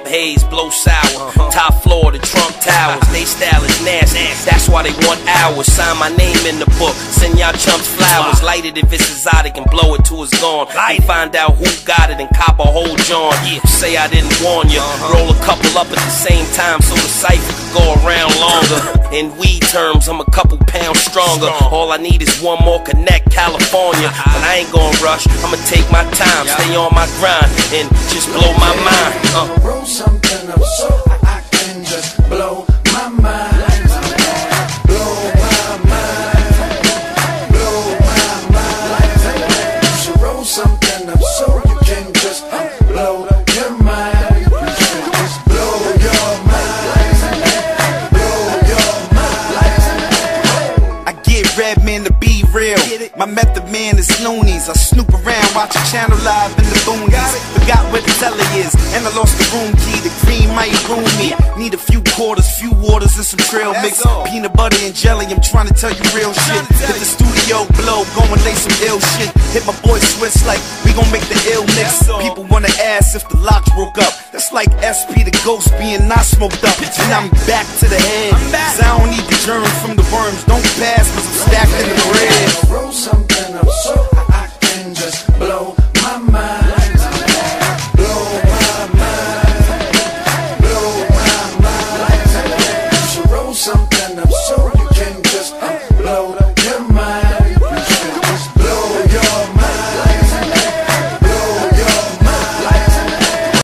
Trump haze, blow sour. Uh-huh. Top floor, the Trump towers. They style why they want hours. Sign my name in the book, send y'all chumps flowers. Light it if it's exotic and blow it till it's gone. And find out who got it and cop a whole John. Yeah, say I didn't warn you. Roll a couple up at the same time so the cipher could go around longer. In weed terms, I'm a couple pounds stronger. All I need is one more connect, California. But I ain't gonna rush, I'ma take my time, stay on my grind, and just blow my mind. Uh. Roll something up so I can just blow my mind. Can just blow your mind. Just blow your mind. I get red man to be real. My Method Man is loonies. I snoop around, watch a channel live in the boonies. Forgot where the telly is, and I lost the room key. Cream might ruin me. Need a few quarters, few waters, and some trail mix. Peanut butter and jelly. I'm trying to tell you real shit. Hit the studio, blow, go and lay some ill shit. Hit my boy Swizz like we gon' make the ill mix. People wanna ask if the LOX broke up. That's like SP the ghost being not smoked up. And I'm back to the head. 'Cause I don't need the germs from the worms. Don't pass, cause I'm stacked in